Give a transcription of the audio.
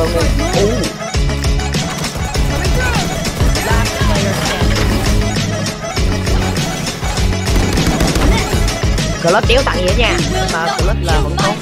bơm đi Ú Clutch đéo tặng gì hết nha? Mà Clutch là vẫn tốt.